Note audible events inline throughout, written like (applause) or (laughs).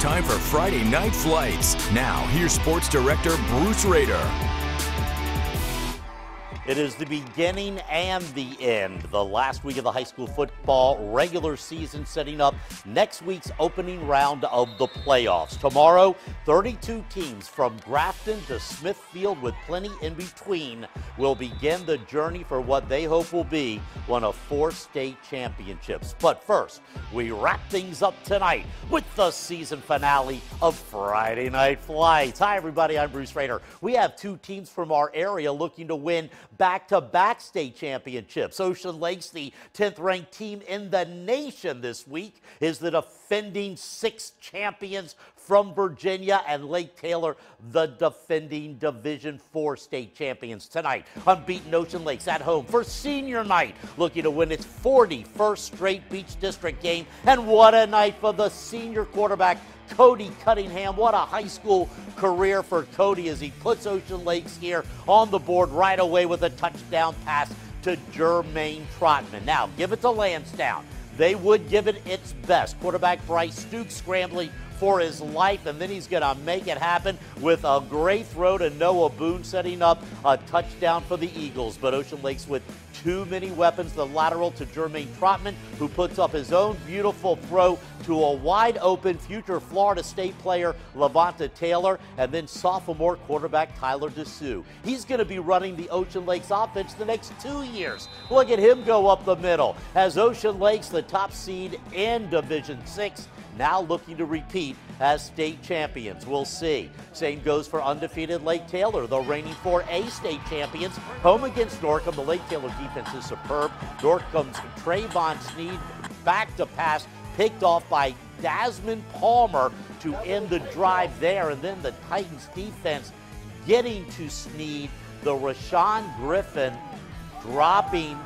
time for Friday Night Flights. Now, here's Sports Director Bruce Rader. It is the beginning and the end. The last week of the high school football regular season setting up next week's opening round of the playoffs. Tomorrow, 32 teams from Grafton to Smithfield with plenty in between will begin the journey for what they hope will be one of four state championships. But first, we wrap things up tonight with the season finale of Friday Night Flights. Hi, everybody. I'm Bruce Rader. We have two teams from our area looking to win back to back state championships. Ocean Lakes, the 10th ranked team in the nation this week, is the defending six champions from Virginia, and Lake Taylor, the defending Division Four state champions tonight. Unbeaten Ocean Lakes at home for senior night, looking to win its 41st straight Beach District game. And what a night for the senior quarterback Cody Cunningham. What a high school career for Cody as he puts Ocean Lakes here on the board right away with a touchdown pass to Jermaine Trotman. Now, give it to Landstown. They would give it its best. Quarterback Bryce Stukes scrambling for his life, and then he's going to make it happen with a great throw to Noah Boone, setting up a touchdown for the Eagles. But Ocean Lakes with too many weapons. The lateral to Jermaine Trotman, who puts up his own beautiful throw to a wide open future Florida State player, Levonta Taylor, and then sophomore quarterback Tyler Dessou. He's going to be running the Ocean Lakes offense the next two years. Look at him go up the middle as Ocean Lakes, the top seed in Division 6, now looking to repeat as state champions. We'll see. Same goes for undefeated Lake Taylor, the reigning 4A state champions. Home against Norcom, the Lake Taylor defense is superb. Norcom's Trayvon Sneed back to pass, picked off by Dasmond Palmer to end the drive there. And then the Titans defense getting to Sneed, the Rashawn Griffin dropping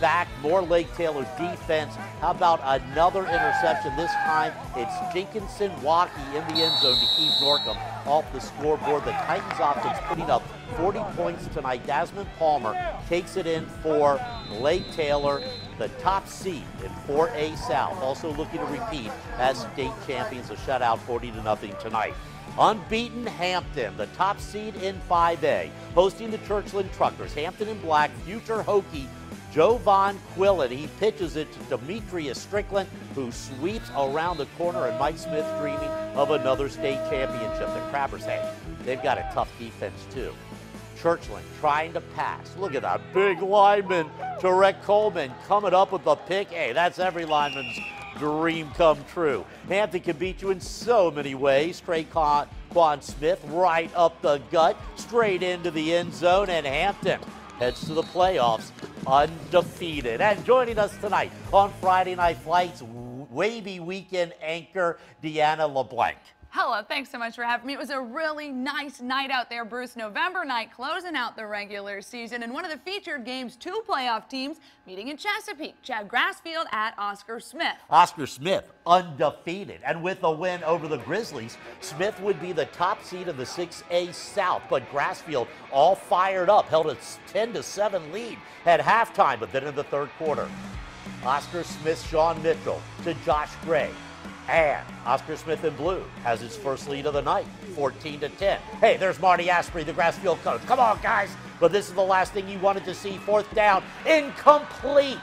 back, more Lake Taylor defense. How about another interception? This time it's Jenkinson Waukee in the end zone to keep Norcom off the scoreboard. The Titans offense putting up 40 points tonight. Desmond Palmer takes it in for Lake Taylor, the top seed in 4A South. Also looking to repeat as state champions, a shutout 40 to nothing tonight. Unbeaten Hampton, the top seed in 5A, hosting the Churchland Truckers. Hampton in black, future Hokie Jovan Quillen. He pitches it to Demetrius Strickland, who sweeps around the corner, and Mike Smith dreaming of another state championship. The Crabbers, hey, they've got a tough defense, too. Churchland trying to pass. Look at that big lineman, Tarek Coleman, coming up with the pick. Hey, that's every lineman's dream come true. Hampton can beat you in so many ways. Straight caught Quan Smith right up the gut, straight into the end zone, and Hampton heads to the playoffs undefeated. And joining us tonight on Friday Night Flights, Wavy Weekend anchor Deanna LeBlanc. Hello, thanks so much for having me. It was a really nice night out there, Bruce. November night closing out the regular season, and one of the featured games, two playoff teams meeting in Chesapeake. Chad Grassfield at Oscar Smith. Oscar Smith, undefeated. And with a win over the Grizzlies, Smith would be the top seed of the 6A South. But Grassfield, all fired up, held a 10 to 7 lead at halftime, but then in the third quarter, Oscar Smith, Sean Mitchell to Josh Gray. And Oscar Smith in blue has his first lead of the night, 14 to 10. Hey, there's Marty Asprey, the Grassfield coach. Come on, guys. But this is the last thing you wanted to see. Fourth down, incomplete.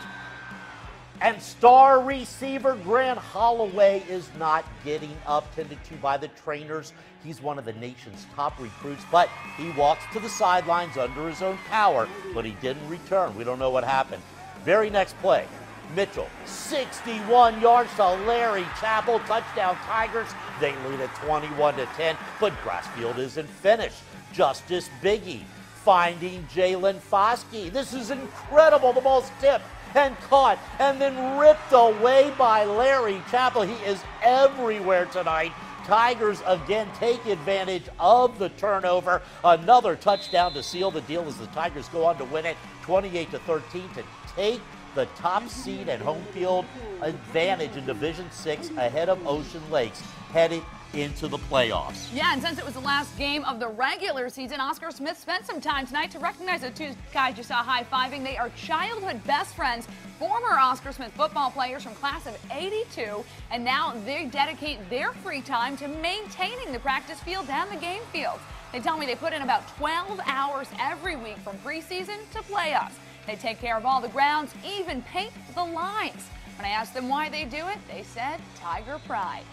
And star receiver Grant Holloway is not getting up tended to by the trainers. He's one of the nation's top recruits, but he walks to the sidelines under his own power, but he didn't return. We don't know what happened. Very next play, Mitchell, 61 yards to Larry Chapel. Touchdown Tigers. They lead at 21 to 10, but Grassfield isn't finished. Justice Biggie finding Jalen Foskey. This is incredible. The ball's tipped and caught and then ripped away by Larry Chapel. He is everywhere tonight. Tigers again take advantage of the turnover. Another touchdown to seal the deal as the Tigers go on to win it 28 to 13 to take the top seed and home field advantage in Division 6 ahead of Ocean Lakes headed into the playoffs. Yeah, and since it was the last game of the regular season, Oscar Smith spent some time tonight to recognize the two guys you saw high-fiving. They are childhood best friends, former Oscar Smith football players from class of 82, and now they dedicate their free time to maintaining the practice field and the game field. They tell me they put in about 12 hours every week from preseason to playoffs. They take care of all the grounds, even paint the lines. When I asked them why they do it, they said Tiger Pride.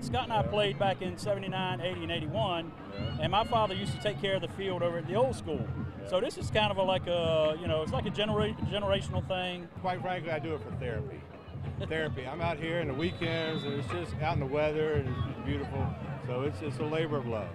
Scott and I played back in 79, 80, and 81, and my father used to take care of the field over at the old school. So this is kind of a, like a, you know, it's like a genera- generational thing. Quite frankly, I do it for therapy. therapy. I'm out here in the weekends, and it's just out in the weather, and it's beautiful. So it's, it's a labor of love.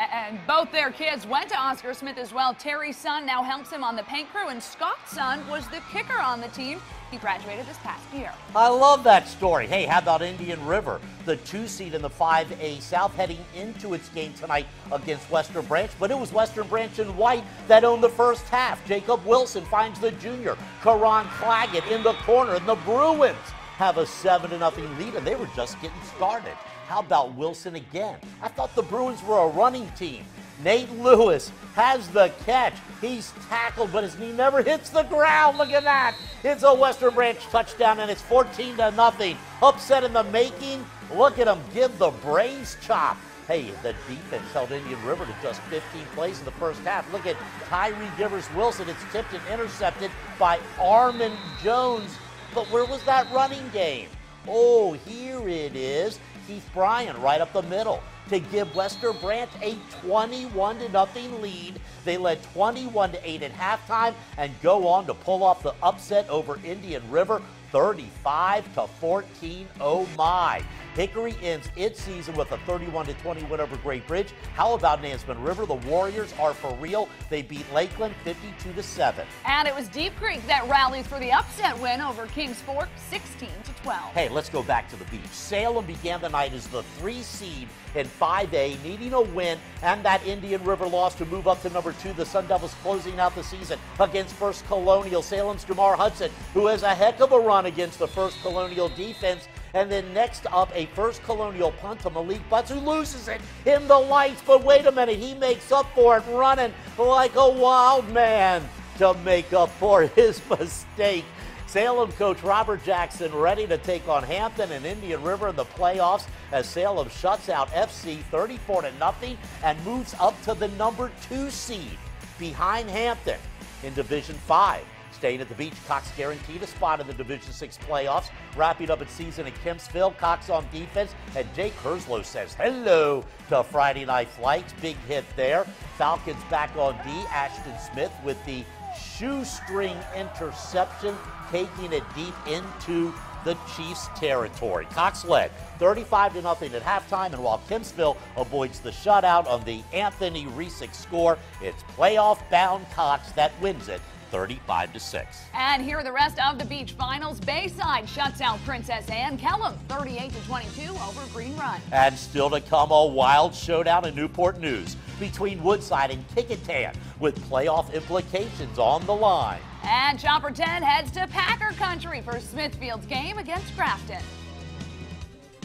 And both their kids went to Oscar Smith as well. Terry's son now helps him on the paint crew, and Scott's son was the kicker on the team. He graduated this past year. I love that story. Hey, how about Indian River, the two seed in the 5A South, heading into its game tonight against Western Branch? But it was Western Branch and White that owned the first half. Jacob Wilson finds the junior, Karan Claggett in the corner, and the Bruins have a 7 0 lead, and they were just getting started. How about Wilson again? I thought the Bruins were a running team. Nate Lewis has the catch. He's tackled, but his knee never hits the ground. Look at that. It's a Western Branch touchdown, and it's 14 to nothing. Upset in the making. Look at him give the Braves chop. Hey, the defense held Indian River to just 15 plays in the first half. Look at Tyree Givers Wilson. It's tipped and intercepted by Armon Jones. But where was that running game? Oh, here it is. Keith Bryant right up the middle to give Western Branch a 21 to nothing lead. They led 21 to 8 at halftime and go on to pull off the upset over Indian River 35 to 14. Oh my. Hickory ends its season with a 31 to 20 win over Great Bridge. How about Nansemond River? The Warriors are for real. They beat Lakeland 52 to 7. And it was Deep Creek that rallied for the upset win over Kings Fork 16 12. Hey, let's go back to the beach. Salem began the night as the three seed in 5A, needing a win and that Indian River loss to move up to number two. The Sun Devils closing out the season against First Colonial. Salem's Jamar Hudson, who has a heck of a run against the First Colonial defense. And then next up, a First Colonial punt to Malik Butts, who loses it in the lights. But wait a minute, he makes up for it running like a wild man to make up for (laughs) his mistake. Salem coach Robert Jackson ready to take on Hampton and Indian River in the playoffs as Salem shuts out FC 34 to nothing and moves up to the number two seed behind Hampton in Division 5. Staying at the beach, Cox guaranteed a spot in the Division 6 playoffs. Wrapping up its season in Kempsville, Cox on defense, and Jake Herslow says hello to Friday Night Flights. Big hit there. Falcons back on D. Ashton Smith with the shoestring interception, taking it deep into the Chiefs' territory. Cox led 35 to nothing at halftime, and while Kempsville avoids the shutout on the Anthony Resick score, it's playoff-bound Cox that wins it 35 to 6. And here are the rest of the beach finals. Bayside shuts out Princess Anne. Kellam 38 to 22 over Green Run. And still to come a wild showdown in Newport News between Woodside and Kecoughtan with playoff implications on the line. And Chopper 10 heads to Packer Country for Smithfield's game against Grafton.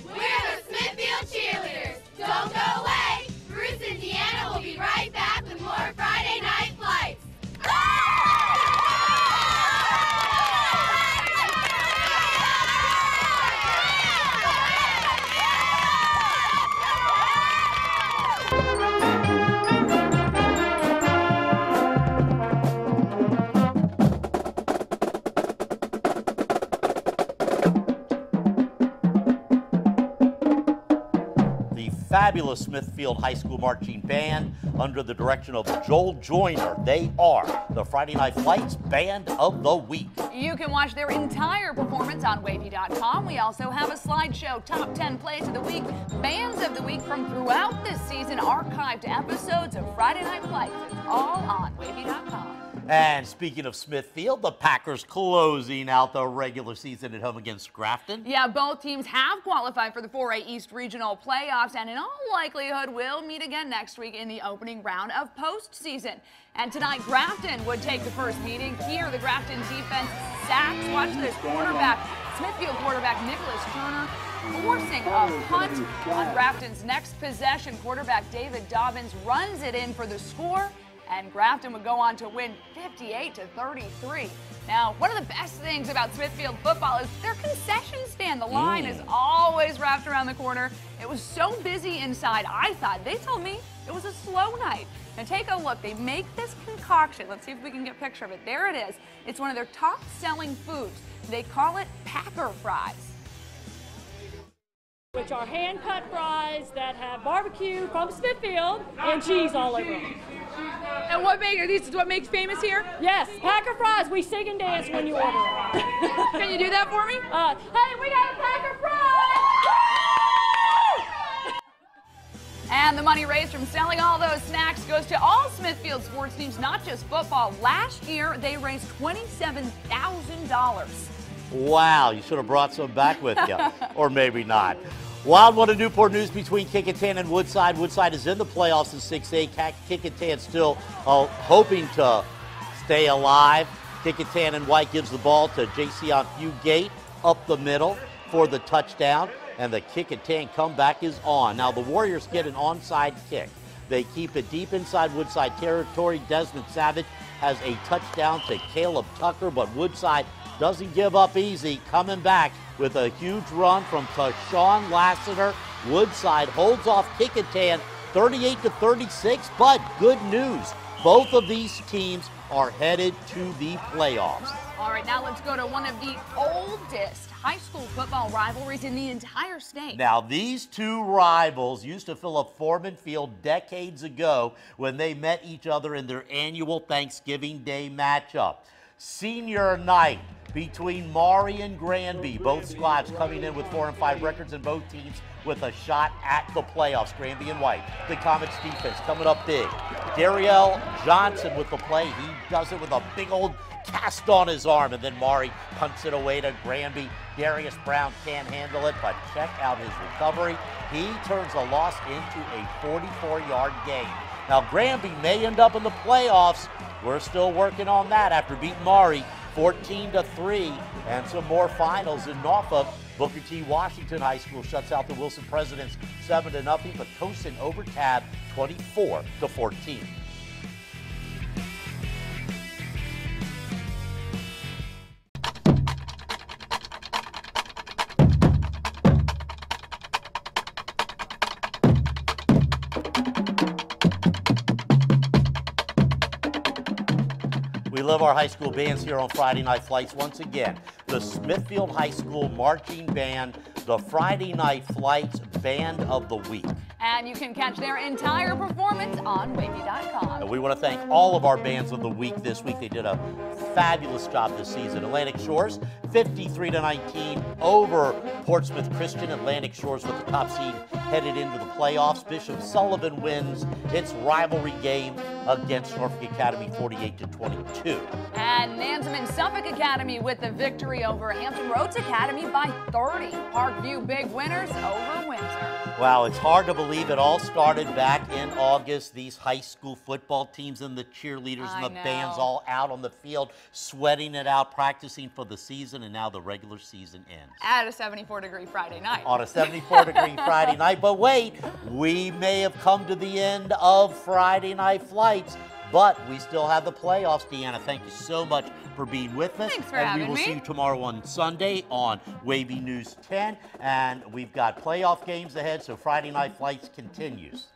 We're the Smithfield Cheerleaders. Don't go away. Bruce and Deanna will be right fabulous Smithfield High School Marching Band under the direction of Joel Joyner. They are the Friday Night Flights Band of the Week. You can watch their entire performance on wavy.com. We also have a slideshow, top 10 plays of the week, bands of the week from throughout this season, archived episodes of Friday Night Flights. It's all on wavy.com. And speaking of Smithfield, the Packers closing out the regular season at home against Grafton. Yeah, both teams have qualified for the 4A East Regional Playoffs and in all likelihood will meet again next week in the opening round of postseason. And tonight, Grafton would take the first meeting. Here, the Grafton defense sacks. Watch this quarterback, Smithfield quarterback Nicholas Turner forcing a punt on Grafton's next possession. Quarterback David Dobbins runs it in for the score, and Grafton would go on to win 58 to 33. Now, one of the best things about Smithfield football is their concession stand. The line is always wrapped around the corner. It was so busy inside, I thought, they told me it was a slow night. Now take a look. They make this concoction. Let's see if we can get a picture of it. There it is. It's one of their top selling foods. They call it Packer fries. Which are hand cut fries that have barbecue from Smithfield and cheese all over them. And what make are these? What makes famous here? Yes, Packer fries. We sing and dance when you order them. (laughs) Can you do that for me? Uh, hey, we got a Packer fries! And the money raised from selling all those snacks goes to all Smithfield sports teams, not just football. Last year, they raised $27,000. Wow, you should have brought some back with you. (laughs) or maybe not. Wild one of Newport News between Kecoughtan and Woodside. Woodside is in the playoffs in 6A. Kecoughtan still uh, hoping to stay alive. Kecoughtan and White gives the ball to JC on Fugate up the middle for the touchdown. And the Kecoughtan comeback is on. Now the Warriors get an onside kick. They keep it deep inside Woodside territory. Desmond Savage has a touchdown to Caleb Tucker, but Woodside doesn't give up easy. Coming back with a huge run from Sean Lassiter. Woodside holds off Kecoughtan 38 to 36, but good news. Both of these teams are headed to the playoffs. All right, now let's go to one of the oldest high school football rivalries in the entire state. Now, these two rivals used to fill up Foreman Field decades ago when they met each other in their annual Thanksgiving Day matchup. Senior night between Maury and Granby, both squads coming in with four and five records, and both teams with a shot at the playoffs. Granby and White, the Comets defense coming up big. Dariel Johnson with the play. He does it with a big old cast on his arm, and then Maury punts it away to Granby. Darius Brown can't handle it, but check out his recovery. He turns a loss into a 44 yard gain. Now, Granby may end up in the playoffs. We're still working on that after beating Maury 14 to 3 and some more finals in Norfolk. Booker T. Washington High School shuts out the Wilson Presidents 7 to nothing, but Towson over Tabb 24 to 14. Love our high school bands here on Friday Night Flights once again. The Smithfield High School Marching Band, the Friday Night Flights Band of the Week. And you can catch their entire performance on wavy.com. And we want to thank all of our bands of the week this week. They did a fabulous job this season. Atlantic Shores, 53 to 19 over Portsmouth Christian. Atlantic Shores with the top seed headed into the playoffs. Bishop Sullivan wins its rivalry game against Norfolk Academy 48 to 22. And Nansemond Suffolk Academy with the victory over Hampton Roads Academy by 30. Parkview big winners over Windsor. Wow, it's hard to believe it all started back in August. These high school football teams and the cheerleaders I and the know. bands all out on the field, sweating it out, practicing for the season, and now the regular season ends. At a 74 degree Friday night. on a 74 degree (laughs) Friday night. But wait, we may have come to the end of Friday night flights, but we still have the playoffs. Deanna, thank you so much for being with us. Thanks for and having we will me. see you tomorrow on Sunday on Wavy News 10. And we've got playoff games ahead, so Friday night flights continues.